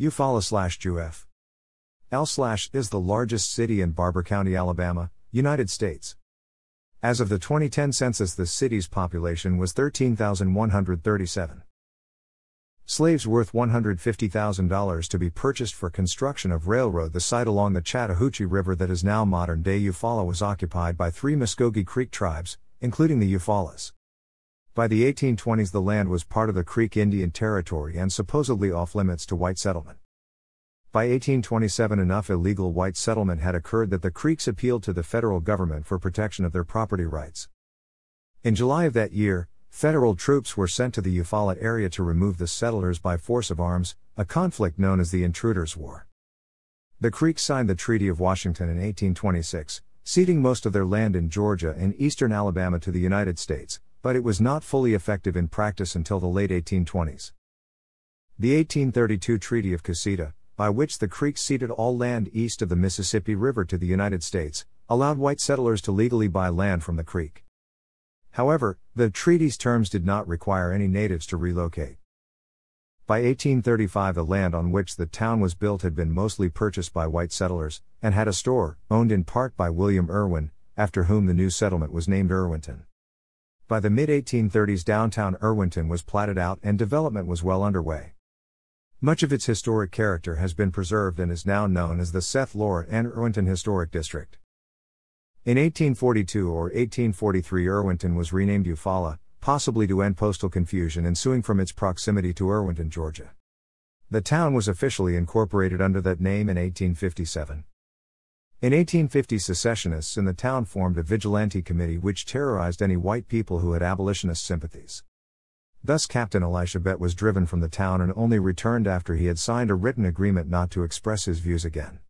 Eufaula slash Juf. L slash is the largest city in Barbour County, Alabama, United States. As of the 2010 census, the city's population was 13,137. Slaves worth $150,000 to be purchased for construction of railroad. The site along the Chattahoochee River that is now modern day Eufaula was occupied by three Muscogee Creek tribes, including the Eufaulas. By the 1820s, the land was part of the Creek Indian Territory and supposedly off limits to white settlement. By 1827, enough illegal white settlement had occurred that the Creeks appealed to the federal government for protection of their property rights. In July of that year, federal troops were sent to the Eufaula area to remove the settlers by force of arms, a conflict known as the Intruders' War. The Creeks signed the Treaty of Washington in 1826, ceding most of their land in Georgia and eastern Alabama to the United States, but it was not fully effective in practice until the late 1820s. The 1832 Treaty of Cusseta, by which the Creeks ceded all land east of the Mississippi River to the United States, allowed white settlers to legally buy land from the Creek. However, the treaty's terms did not require any natives to relocate. By 1835, the land on which the town was built had been mostly purchased by white settlers, and had a store, owned in part by William Irwin, after whom the new settlement was named Irwinton. By the mid 1830s, downtown Irwinton was platted out and development was well underway. Much of its historic character has been preserved and is now known as the Seth Lore and Irwinton Historic District. In 1842 or 1843, Irwinton was renamed Eufaula, possibly to end postal confusion ensuing from its proximity to Irwinton, Georgia. The town was officially incorporated under that name in 1857. In 1850, secessionists in the town formed a vigilante committee which terrorized any white people who had abolitionist sympathies. Thus, Captain Elisha Bett was driven from the town and only returned after he had signed a written agreement not to express his views again.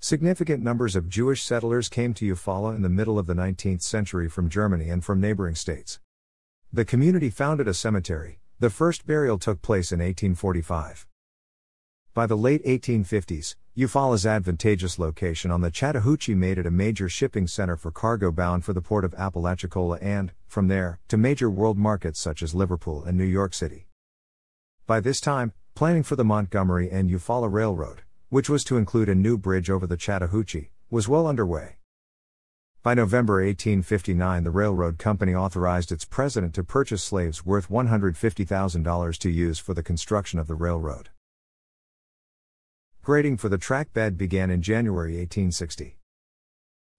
Significant numbers of Jewish settlers came to Eufaula in the middle of the 19th century from Germany and from neighboring states. The community founded a cemetery, the first burial took place in 1845. By the late 1850s, Eufaula's advantageous location on the Chattahoochee made it a major shipping center for cargo bound for the port of Apalachicola and, from there, to major world markets such as Liverpool and New York City. By this time, planning for the Montgomery and Eufaula Railroad, which was to include a new bridge over the Chattahoochee, was well underway. By November 1859, the railroad company authorized its president to purchase slaves worth $150,000 to use for the construction of the railroad. Grading for the track bed began in January 1860.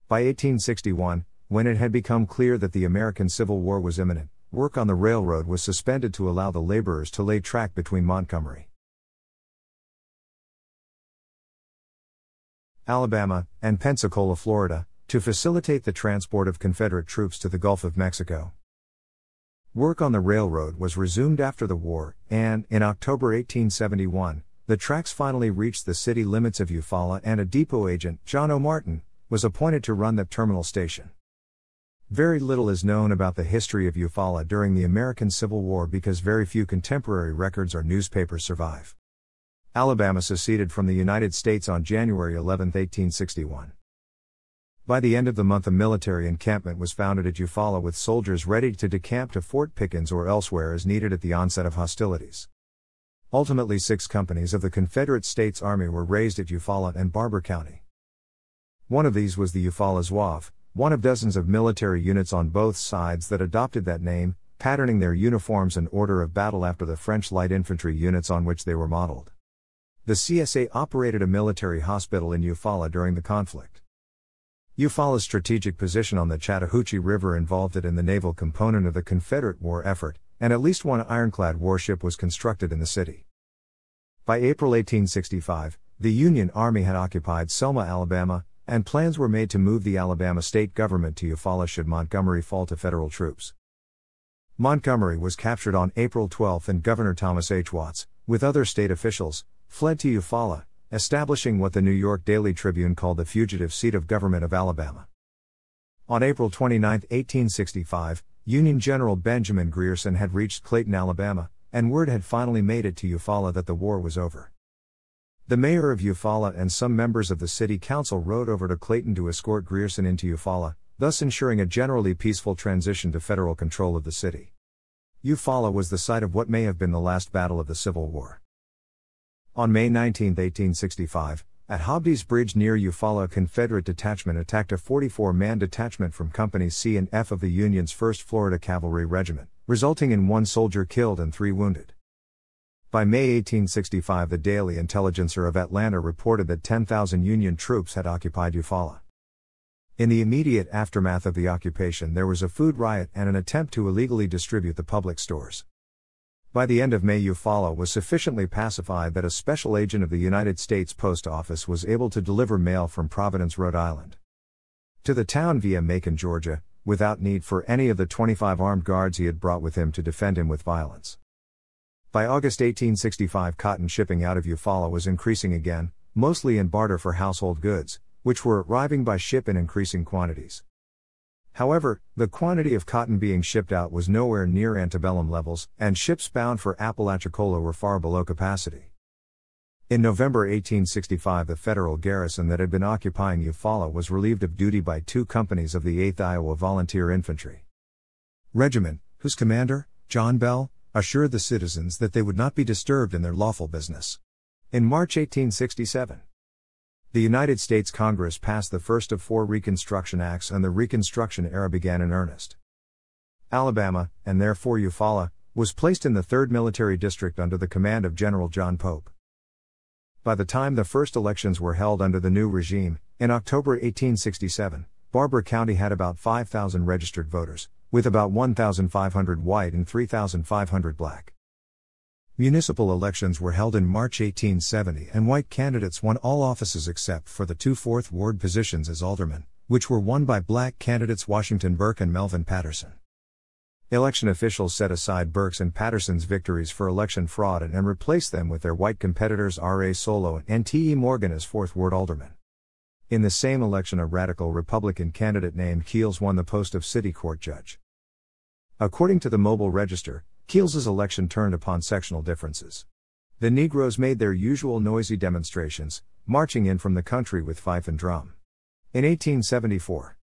By 1861, when it had become clear that the American Civil War was imminent, work on the railroad was suspended to allow the laborers to lay track between Montgomery, Alabama, and Pensacola, Florida, to facilitate the transport of Confederate troops to the Gulf of Mexico. Work on the railroad was resumed after the war, and, in October 1871, the tracks finally reached the city limits of Eufaula and a depot agent, John O. Martin, was appointed to run the terminal station. Very little is known about the history of Eufaula during the American Civil War because very few contemporary records or newspapers survive. Alabama seceded from the United States on January 11, 1861. By the end of the month, a military encampment was founded at Eufaula with soldiers ready to decamp to Fort Pickens or elsewhere as needed at the onset of hostilities. Ultimately, six companies of the Confederate States Army were raised at Eufaula and Barbour County. One of these was the Eufaula Zouave, one of dozens of military units on both sides that adopted that name, patterning their uniforms and order of battle after the French light infantry units on which they were modeled. The CSA operated a military hospital in Eufaula during the conflict. Eufaula's strategic position on the Chattahoochee River involved it in the naval component of the Confederate war effort, and at least one ironclad warship was constructed in the city. By April 1865, the Union Army had occupied Selma, Alabama, and plans were made to move the Alabama state government to Eufaula should Montgomery fall to federal troops. Montgomery was captured on April 12 and Governor Thomas H. Watts, with other state officials, fled to Eufaula, establishing what the New York Daily Tribune called the fugitive seat of government of Alabama. On April 29, 1865, Union General Benjamin Grierson had reached Clayton, Alabama, and word had finally made it to Eufaula that the war was over. The mayor of Eufaula and some members of the city council rode over to Clayton to escort Grierson into Eufaula, thus ensuring a generally peaceful transition to federal control of the city. Eufaula was the site of what may have been the last battle of the Civil War. On May 19, 1865, at Hobdy's Bridge near Eufaula, Confederate detachment attacked a 44 man detachment from Companies C and F of the Union's 1st Florida Cavalry Regiment, resulting in one soldier killed and three wounded. By May 1865, the Daily Intelligencer of Atlanta reported that 10,000 Union troops had occupied Eufaula. In the immediate aftermath of the occupation, there was a food riot and an attempt to illegally distribute the public stores. By the end of May, Eufaula was sufficiently pacified that a special agent of the United States Post Office was able to deliver mail from Providence, Rhode Island, to the town via Macon, Georgia, without need for any of the 25 armed guards he had brought with him to defend him with violence. By August 1865, cotton shipping out of Eufaula was increasing again, mostly in barter for household goods, which were arriving by ship in increasing quantities. However, the quantity of cotton being shipped out was nowhere near antebellum levels, and ships bound for Apalachicola were far below capacity. In November 1865, the federal garrison that had been occupying Eufaula was relieved of duty by two companies of the 8th Iowa Volunteer Infantry Regiment, whose commander, John Bell, assured the citizens that they would not be disturbed in their lawful business. In March 1867, the United States Congress passed the first of four Reconstruction Acts and the Reconstruction era began in earnest. Alabama, and therefore Eufaula, was placed in the 3rd Military District under the command of General John Pope. By the time the first elections were held under the new regime, in October 1867, Barbour County had about 5,000 registered voters, with about 1,500 white and 3,500 black. Municipal elections were held in March 1870 and white candidates won all offices except for the two Fourth Ward positions as aldermen, which were won by black candidates Washington Burke and Melvin Patterson. Election officials set aside Burke's and Patterson's victories for election fraud and, and replaced them with their white competitors R.A. Solo and N.T.E. Morgan as Fourth Ward aldermen. In the same election, a radical Republican candidate named Keels won the post of city court judge. According to the Mobile Register, Keels's election turned upon sectional differences. The Negroes made their usual noisy demonstrations, marching in from the country with fife and drum. In 1874,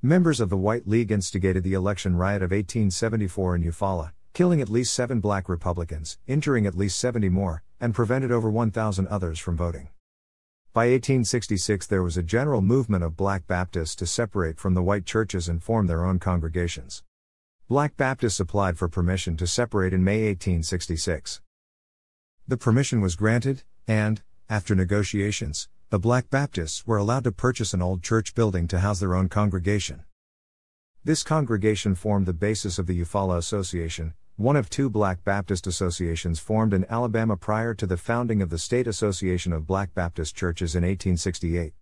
members of the White League instigated the election riot of 1874 in Eufaula, killing at least seven black Republicans, injuring at least 70 more, and prevented over 1,000 others from voting. By 1866, there was a general movement of black Baptists to separate from the white churches and form their own congregations. Black Baptists applied for permission to separate in May 1866. The permission was granted, and, after negotiations, the Black Baptists were allowed to purchase an old church building to house their own congregation. This congregation formed the basis of the Eufaula Association, one of two Black Baptist associations formed in Alabama prior to the founding of the State Association of Black Baptist Churches in 1868.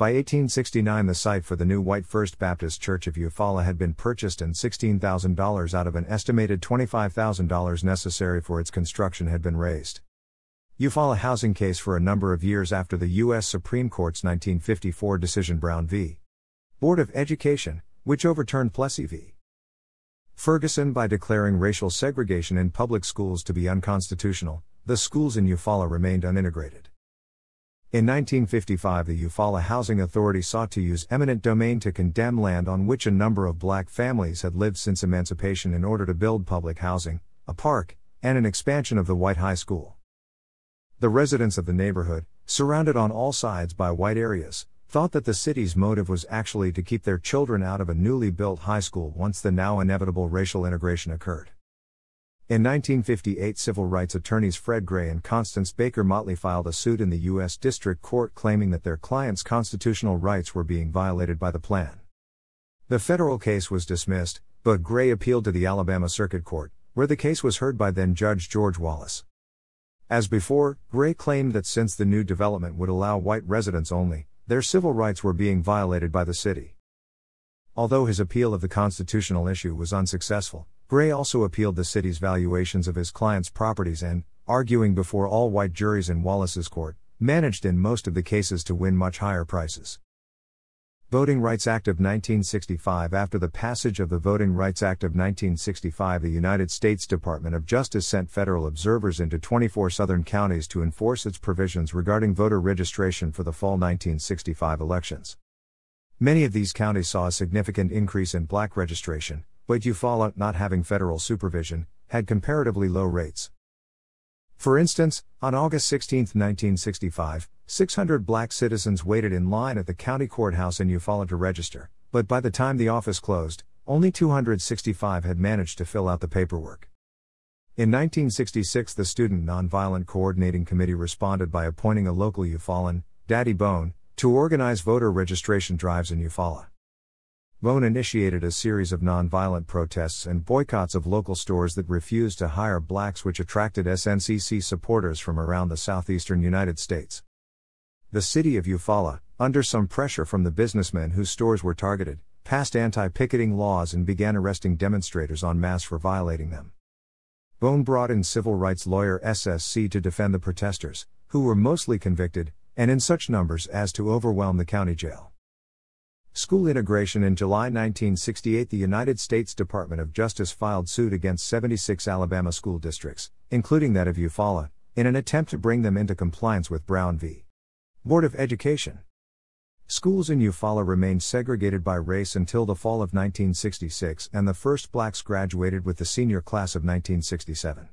By 1869, the site for the new White First Baptist Church of Eufaula had been purchased, and $16,000 out of an estimated $25,000 necessary for its construction had been raised. Eufaula housing case for a number of years after the U.S. Supreme Court's 1954 decision Brown v. Board of Education, which overturned Plessy v. Ferguson by declaring racial segregation in public schools to be unconstitutional, the schools in Eufaula remained unintegrated. In 1955, the Eufaula Housing Authority sought to use eminent domain to condemn land on which a number of black families had lived since emancipation in order to build public housing, a park, and an expansion of the White High School. The residents of the neighborhood, surrounded on all sides by white areas, thought that the city's motive was actually to keep their children out of a newly built high school once the now inevitable racial integration occurred. In 1958, civil rights attorneys Fred Gray and Constance Baker Motley filed a suit in the U.S. District Court claiming that their clients' constitutional rights were being violated by the plan. The federal case was dismissed, but Gray appealed to the Alabama Circuit Court, where the case was heard by then Judge George Wallace. As before, Gray claimed that since the new development would allow white residents only, their civil rights were being violated by the city. Although his appeal of the constitutional issue was unsuccessful, Gray also appealed the city's valuations of his client's properties and, arguing before all white juries in Wallace's court, managed in most of the cases to win much higher prices. Voting Rights Act of 1965 After the passage of the Voting Rights Act of 1965, the United States Department of Justice sent federal observers into 24 southern counties to enforce its provisions regarding voter registration for the fall 1965 elections. Many of these counties saw a significant increase in black registration, but Eufaula, not having federal supervision, had comparatively low rates. For instance, on August 16, 1965, 600 black citizens waited in line at the county courthouse in Eufaula to register, but by the time the office closed, only 265 had managed to fill out the paperwork. In 1966, the Student Nonviolent Coordinating Committee responded by appointing a local Eufaulan, Daddy Bone, to organize voter registration drives in Eufaula. Bone initiated a series of nonviolent protests and boycotts of local stores that refused to hire blacks, which attracted SNCC supporters from around the southeastern United States. The city of Eufaula, under some pressure from the businessmen whose stores were targeted, passed anti picketing laws and began arresting demonstrators en masse for violating them. Bone brought in civil rights lawyer SSC to defend the protesters, who were mostly convicted, and in such numbers as to overwhelm the county jail. School integration In July 1968, the United States Department of Justice filed suit against 76 Alabama school districts, including that of Eufaula, in an attempt to bring them into compliance with Brown v. Board of Education. Schools in Eufaula remained segregated by race until the fall of 1966, and the first blacks graduated with the senior class of 1967.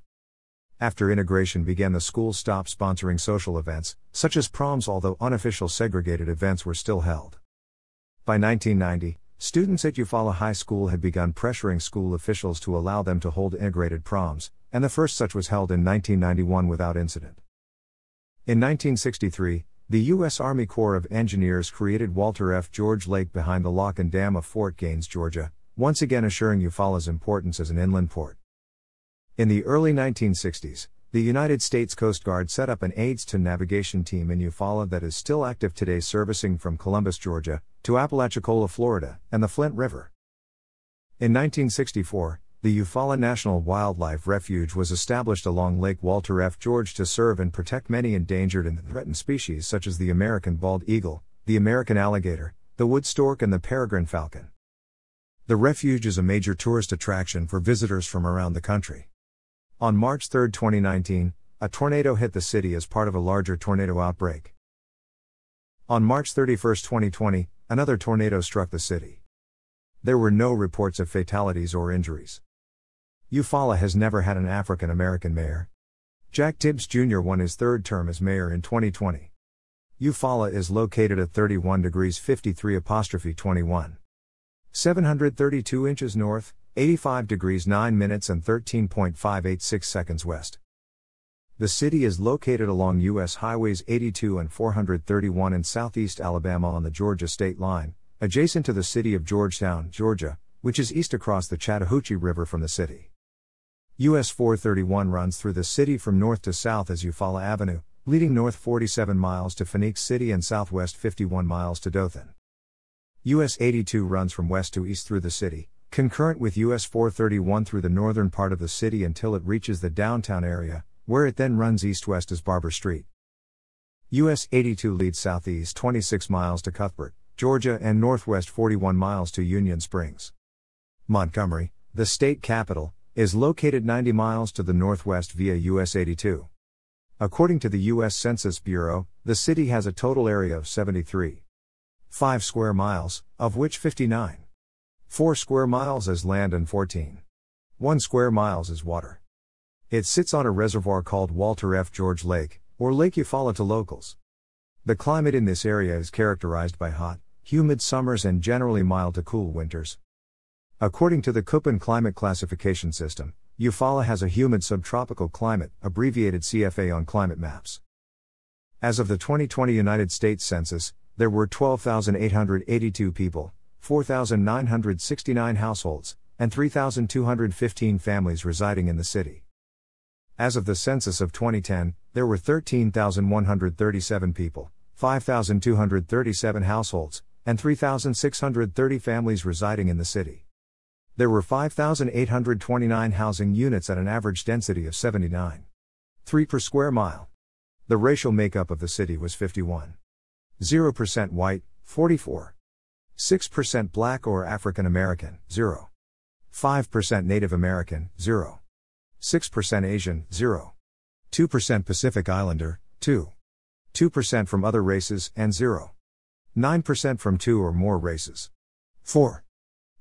After integration began, the school stopped sponsoring social events, such as proms, although unofficial segregated events were still held. By 1990, students at Eufaula High School had begun pressuring school officials to allow them to hold integrated proms, and the first such was held in 1991 without incident. In 1963, the U.S. Army Corps of Engineers created Walter F. George Lake behind the lock and dam of Fort Gaines, Georgia, once again assuring Eufaula's importance as an inland port. In the early 1960s, the United States Coast Guard set up an aids to navigation team in Eufaula that is still active today, servicing from Columbus, Georgia, to Apalachicola, Florida, and the Flint River. In 1964, the Eufaula National Wildlife Refuge was established along Lake Walter F. George to serve and protect many endangered and threatened species such as the American bald eagle, the American alligator, the wood stork, and the peregrine falcon. The refuge is a major tourist attraction for visitors from around the country. On March 3, 2019, a tornado hit the city as part of a larger tornado outbreak. On March 31, 2020, another tornado struck the city. There were no reports of fatalities or injuries. Eufaula has never had an African American mayor. Jack Tibbs Jr. won his third term as mayor in 2020. Eufaula is located at 31 degrees 53 apostrophe 21. 732 inches north, 85 degrees 9 minutes and 13.586 seconds west. The city is located along U.S. Highways 82 and 431 in southeast Alabama on the Georgia state line, adjacent to the city of Georgetown, Georgia, which is east across the Chattahoochee River from the city. US 431 runs through the city from north to south as Eufaula Avenue, leading north 47 miles to Phenix City and southwest 51 miles to Dothan. US 82 runs from west to east through the city, concurrent with US 431 through the northern part of the city until it reaches the downtown area, where it then runs east west as Barbour Street. US 82 leads southeast 26 miles to Cuthbert, Georgia, and northwest 41 miles to Union Springs. Montgomery, the state capital, is located 90 miles to the northwest via US 82. According to the U.S. Census Bureau, the city has a total area of 73. 5 square miles, of which 59. 4 square miles is land and 14. 1 square miles is water. It sits on a reservoir called Walter F. George Lake, or Lake Eufaula to locals. The climate in this area is characterized by hot, humid summers and generally mild to cool winters. According to the Köppen climate classification system, Eufaula has a humid subtropical climate, abbreviated CFA on climate maps. As of the 2020 United States Census, there were 12,882 people, 4,969 households, and 3,215 families residing in the city. As of the census of 2010, there were 13,137 people, 5,237 households, and 3,630 families residing in the city. There were 5,829 housing units at an average density of 79. 3 per square mile. The racial makeup of the city was 51. 0% white, 44. 6% black or African American, 0. 5% Native American, 0. 6% Asian, 0. 2% Pacific Islander, 2. 2% from other races, and 0. 9% from two or more races. 4.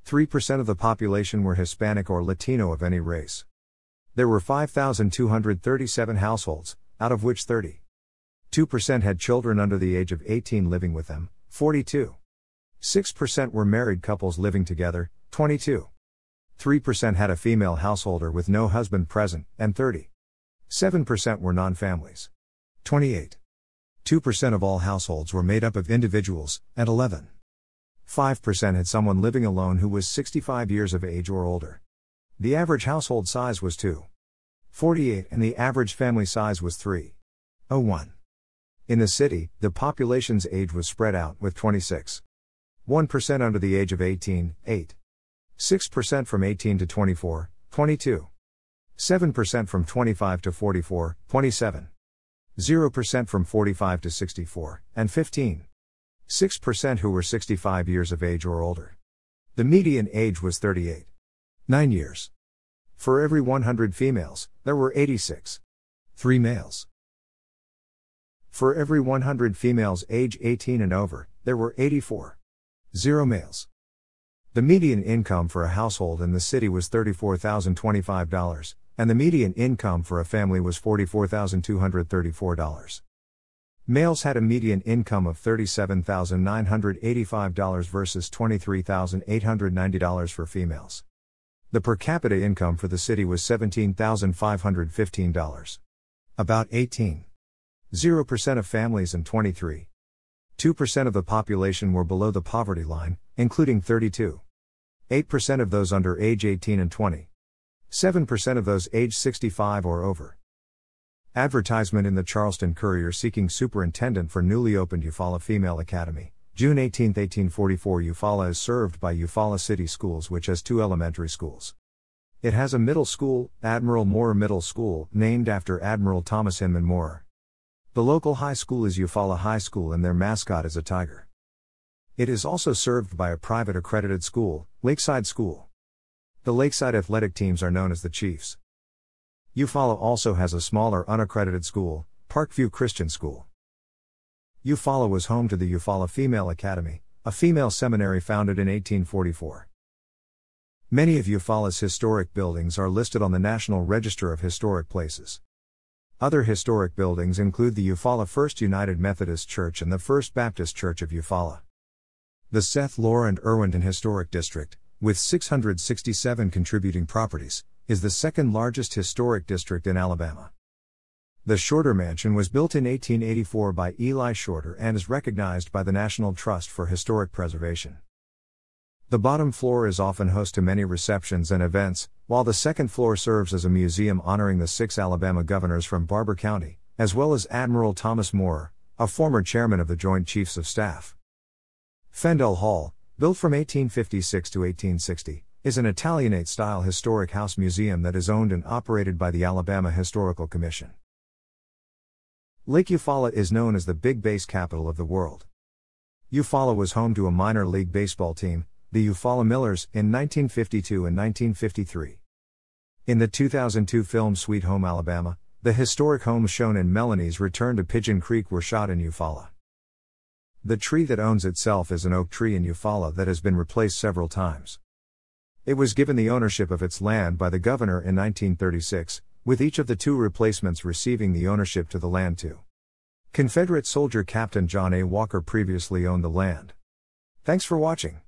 3% of the population were Hispanic or Latino of any race. There were 5,237 households, out of which 30. 2% had children under the age of 18 living with them, 42. 6% were married couples living together, 22. 3% had a female householder with no husband present, and 30. 7% were non families. 28. 2% of all households were made up of individuals, and 11. 5% had someone living alone who was 65 years of age or older. The average household size was 2. 48 and the average family size was 3. 01. In the city, the population's age was spread out with 26. 1% under the age of 18, 8. 6% from 18 to 24, 22. 7% from 25 to 44, 27. 0% from 45 to 64, and 15. 6% who were 65 years of age or older. The median age was 38. 9 years. For every 100 females, there were 86. 3 males. For every 100 females age 18 and over, there were 84. 0 males. The median income for a household in the city was $34,025, and the median income for a family was $44,234. Males had a median income of $37,985 versus $23,890 for females. The per capita income for the city was $17,515. About 18. 0% of families and 23. 2% of the population were below the poverty line, including 32. 8% of those under age 18 and 20. 7% of those age 65 or over. Advertisement in the Charleston Courier seeking superintendent for newly opened Eufaula Female Academy. June 18, 1844 Eufaula is served by Eufaula City Schools which has two elementary schools. It has a middle school, Admiral Moorer Middle School, named after Admiral Thomas Hinman Moorer. The local high school is Eufaula High School and their mascot is a tiger. It is also served by a private accredited school, Lakeside School. The Lakeside athletic teams are known as the Chiefs. Eufaula also has a smaller unaccredited school, Parkview Christian School. Eufaula was home to the Eufaula Female Academy, a female seminary founded in 1844. Many of Eufaula's historic buildings are listed on the National Register of Historic Places. Other historic buildings include the Eufaula First United Methodist Church and the First Baptist Church of Eufaula. The Seth Lore and Irwinton Historic District, with 667 contributing properties, is the second largest historic district in Alabama. The Shorter Mansion was built in 1884 by Eli Shorter and is recognized by the National Trust for Historic Preservation. The bottom floor is often host to many receptions and events, while the second floor serves as a museum honoring the six Alabama governors from Barbour County, as well as Admiral Thomas Moorer, a former chairman of the Joint Chiefs of Staff. Fendall Hall, built from 1856 to 1860, is an Italianate style historic house museum that is owned and operated by the Alabama Historical Commission. Lake Eufaula is known as the big base capital of the world. Eufaula was home to a minor league baseball team, the Eufaula Millers, in 1952 and 1953. In the 2002 film Sweet Home Alabama, the historic homes shown in Melanie's Return to Pigeon Creek were shot in Eufaula. The tree that owns itself is an oak tree in Eufaula that has been replaced several times. It was given the ownership of its land by the governor in 1936, with each of the two replacements receiving the ownership to the land too. Confederate soldier Captain John A. Walker previously owned the land. Thanks for watching.